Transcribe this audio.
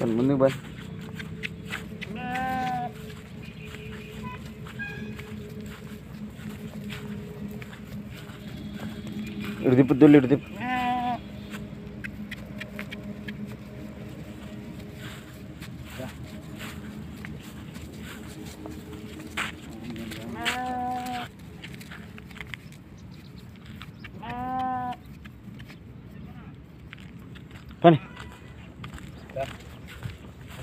Ban menu ban. Irdip dulu irdip. Pani. Yeah.